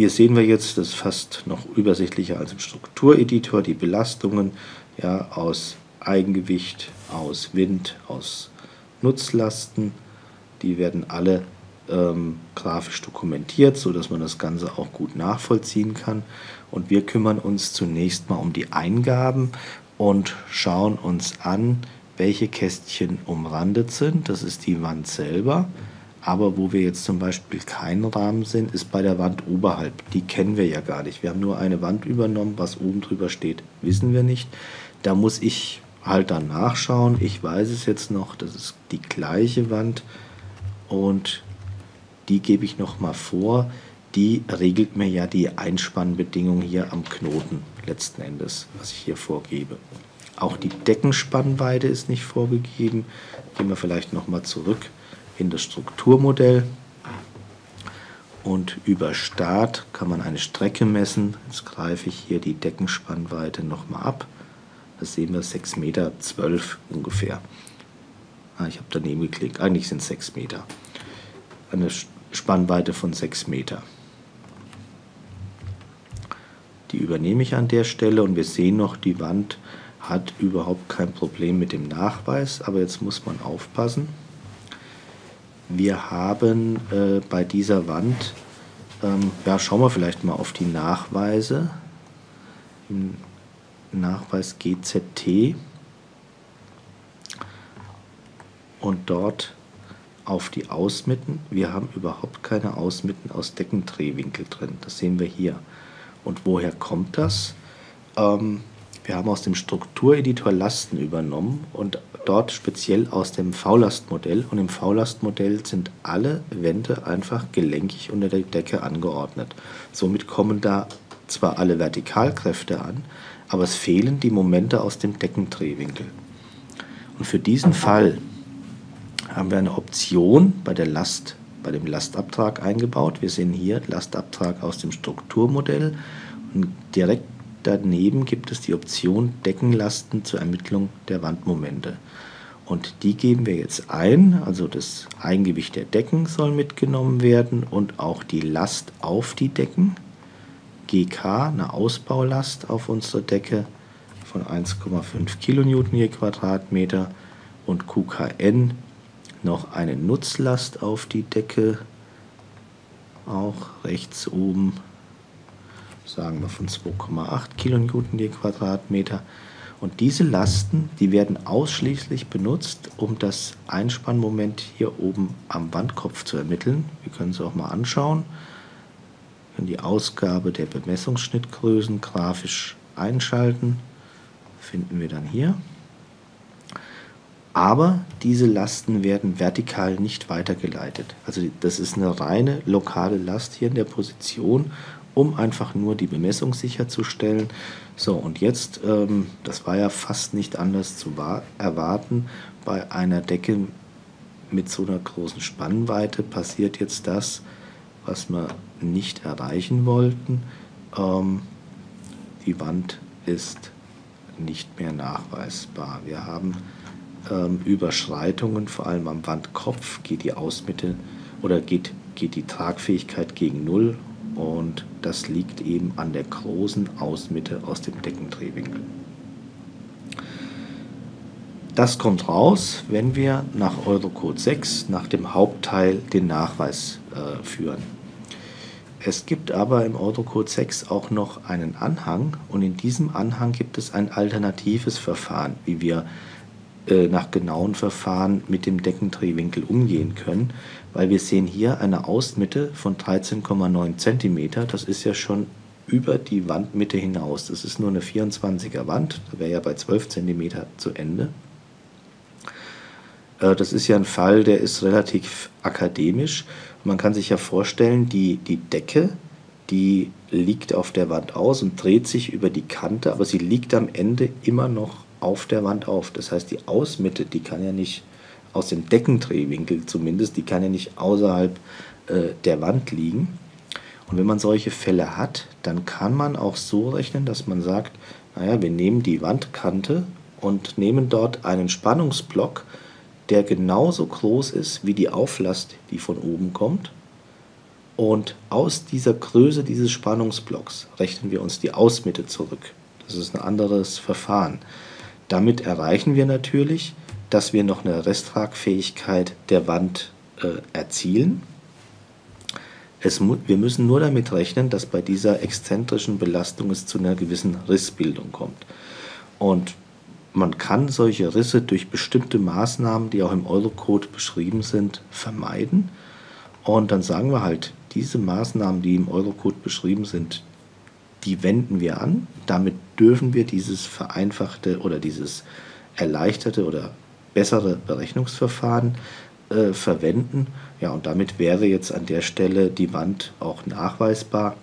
Hier sehen wir jetzt, das ist fast noch übersichtlicher als im Struktureditor, die Belastungen ja, aus Eigengewicht, aus Wind, aus Nutzlasten. Die werden alle ähm, grafisch dokumentiert, sodass man das Ganze auch gut nachvollziehen kann. Und wir kümmern uns zunächst mal um die Eingaben und schauen uns an, welche Kästchen umrandet sind. Das ist die Wand selber. Aber wo wir jetzt zum Beispiel keinen Rahmen sind, ist bei der Wand oberhalb. Die kennen wir ja gar nicht. Wir haben nur eine Wand übernommen, was oben drüber steht, wissen wir nicht. Da muss ich halt dann nachschauen. Ich weiß es jetzt noch, das ist die gleiche Wand und die gebe ich nochmal vor. Die regelt mir ja die Einspannbedingungen hier am Knoten letzten Endes, was ich hier vorgebe. Auch die Deckenspannweite ist nicht vorgegeben. Gehen wir vielleicht nochmal zurück in das Strukturmodell und über Start kann man eine Strecke messen. Jetzt greife ich hier die Deckenspannweite nochmal ab. Das sehen wir 6,12 Meter ungefähr. Ah, ich habe daneben geklickt. Eigentlich sind es 6 Meter. Eine Spannweite von 6 Meter. Die übernehme ich an der Stelle und wir sehen noch, die Wand hat überhaupt kein Problem mit dem Nachweis, aber jetzt muss man aufpassen. Wir haben äh, bei dieser Wand, ähm, ja, schauen wir vielleicht mal auf die Nachweise. Nachweis GZT und dort auf die Ausmitten. Wir haben überhaupt keine Ausmitten aus Deckendrehwinkel drin. Das sehen wir hier. Und woher kommt das? Ähm, wir haben aus dem Struktureditor Lasten übernommen und dort speziell aus dem V-Lastmodell. Und im V-Lastmodell sind alle Wände einfach gelenkig unter der Decke angeordnet. Somit kommen da zwar alle Vertikalkräfte an, aber es fehlen die Momente aus dem Deckendrehwinkel. Und für diesen Fall haben wir eine Option bei der Last, bei dem Lastabtrag eingebaut. Wir sehen hier Lastabtrag aus dem Strukturmodell und direkt daneben gibt es die Option Deckenlasten zur Ermittlung der Wandmomente. Und die geben wir jetzt ein, also das Eigengewicht der Decken soll mitgenommen werden und auch die Last auf die Decken. GK, eine Ausbaulast auf unserer Decke von 1,5 Kilonewton je Quadratmeter und QKN noch eine Nutzlast auf die Decke, auch rechts oben sagen wir von 2,8 Kilonewton je Quadratmeter. Und diese Lasten, die werden ausschließlich benutzt, um das Einspannmoment hier oben am Wandkopf zu ermitteln. Wir können es auch mal anschauen. Wir können die Ausgabe der Bemessungsschnittgrößen grafisch einschalten. Finden wir dann hier. Aber diese Lasten werden vertikal nicht weitergeleitet. Also das ist eine reine lokale Last hier in der Position um einfach nur die Bemessung sicherzustellen. So, und jetzt, ähm, das war ja fast nicht anders zu erwarten, bei einer Decke mit so einer großen Spannweite passiert jetzt das, was wir nicht erreichen wollten. Ähm, die Wand ist nicht mehr nachweisbar. Wir haben ähm, Überschreitungen, vor allem am Wandkopf geht die Ausmitte oder geht, geht die Tragfähigkeit gegen Null und das liegt eben an der großen Ausmitte aus dem Deckendrehwinkel. Das kommt raus, wenn wir nach Eurocode 6, nach dem Hauptteil, den Nachweis äh, führen. Es gibt aber im Eurocode 6 auch noch einen Anhang und in diesem Anhang gibt es ein alternatives Verfahren, wie wir äh, nach genauen Verfahren mit dem Deckendrehwinkel umgehen können, weil wir sehen hier eine Ausmitte von 13,9 cm. Das ist ja schon über die Wandmitte hinaus. Das ist nur eine 24er Wand, da wäre ja bei 12 cm zu Ende. Äh, das ist ja ein Fall, der ist relativ akademisch. Man kann sich ja vorstellen, die, die Decke, die liegt auf der Wand aus und dreht sich über die Kante, aber sie liegt am Ende immer noch auf der Wand auf. Das heißt, die Ausmitte, die kann ja nicht aus dem Deckendrehwinkel zumindest, die kann ja nicht außerhalb äh, der Wand liegen. Und wenn man solche Fälle hat, dann kann man auch so rechnen, dass man sagt, naja, wir nehmen die Wandkante und nehmen dort einen Spannungsblock, der genauso groß ist wie die Auflast, die von oben kommt. Und aus dieser Größe dieses Spannungsblocks rechnen wir uns die Ausmitte zurück. Das ist ein anderes Verfahren. Damit erreichen wir natürlich, dass wir noch eine Resttragfähigkeit der Wand äh, erzielen. Es, wir müssen nur damit rechnen, dass bei dieser exzentrischen Belastung es zu einer gewissen Rissbildung kommt. Und man kann solche Risse durch bestimmte Maßnahmen, die auch im Eurocode beschrieben sind, vermeiden. Und dann sagen wir halt, diese Maßnahmen, die im Eurocode beschrieben sind, die wenden wir an. Damit dürfen wir dieses vereinfachte oder dieses erleichterte oder bessere Berechnungsverfahren äh, verwenden. Ja, und damit wäre jetzt an der Stelle die Wand auch nachweisbar.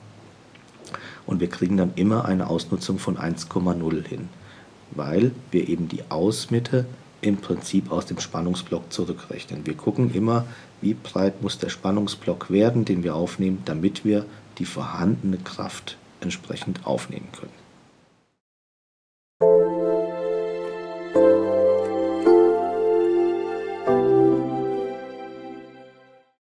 Und wir kriegen dann immer eine Ausnutzung von 1,0 hin weil wir eben die Ausmitte im Prinzip aus dem Spannungsblock zurückrechnen. Wir gucken immer, wie breit muss der Spannungsblock werden, den wir aufnehmen, damit wir die vorhandene Kraft entsprechend aufnehmen können.